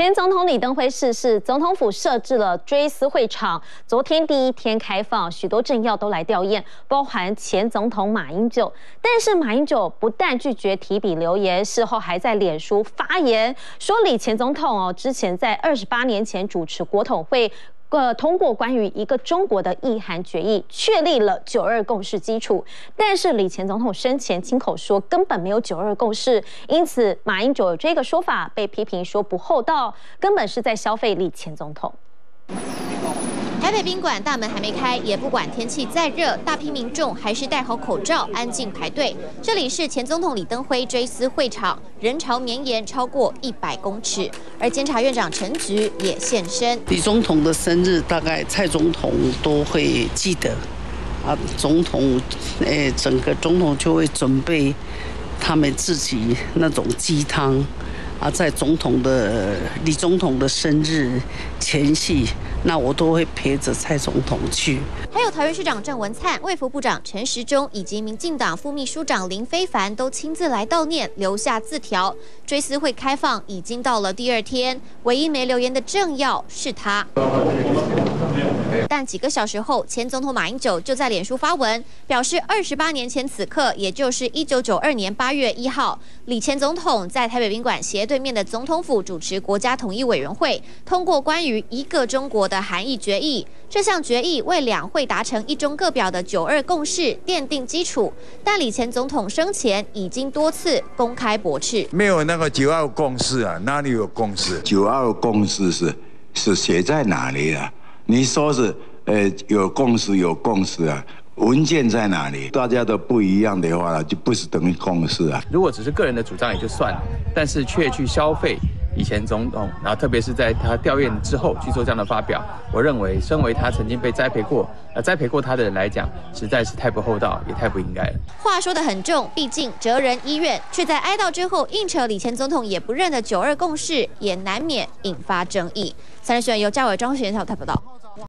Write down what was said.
前总统李登辉逝世，总统府设置了追思会场。昨天第一天开放，许多政要都来吊唁，包含前总统马英九。但是马英九不但拒绝提笔留言，事后还在脸书发言，说李前总统哦，之前在二十八年前主持国统会。呃，通过关于一个中国的意涵决议，确立了九二共识基础。但是李前总统生前亲口说根本没有九二共识，因此马英九这个说法被批评说不厚道，根本是在消费李前总统。台北宾馆大门还没开，也不管天气再热，大批民众还是戴好口罩，安静排队。这里是前总统李登辉追思会场，人潮绵延超过一百公尺，而监察院长陈菊也现身。李总统的生日，大概蔡总统都会记得啊。总统，诶，整个总统就会准备他们自己那种鸡汤。啊，在总统的李总统的生日前夕，那我都会陪着蔡总统去。还有桃园市长郑文灿、卫福部长陈时中以及民进党副秘书长林非凡都亲自来悼念，留下字条。追思会开放已经到了第二天，唯一没留言的政要是他。但几个小时后，前总统马英九就在脸书发文，表示二十八年前此刻，也就是一九九二年八月一号，李前总统在台北宾馆斜对面的总统府主持国家统一委员会，通过关于一个中国的含义决议。这项决议为两会达成一中各表的九二共识奠定基础。但李前总统生前已经多次公开驳斥，没有那个九二共识啊，哪里有共识？九二共识是是写在哪里了？你说是，呃，有共识有共识啊，文件在哪里？大家都不一样的话，就不是等于共识啊。如果只是个人的主张也就算了，但是却去消费以前总统，然后特别是在他调任之后去做这样的发表，我认为身为他曾经被栽培过、呃栽培过他的人来讲，实在是太不厚道，也太不应该了。话说的很重，毕竟哲人医院却在哀悼之后硬扯李前总统也不认的九二共识，也难免引发争议。三立新闻由嘉伟、庄学小台报道。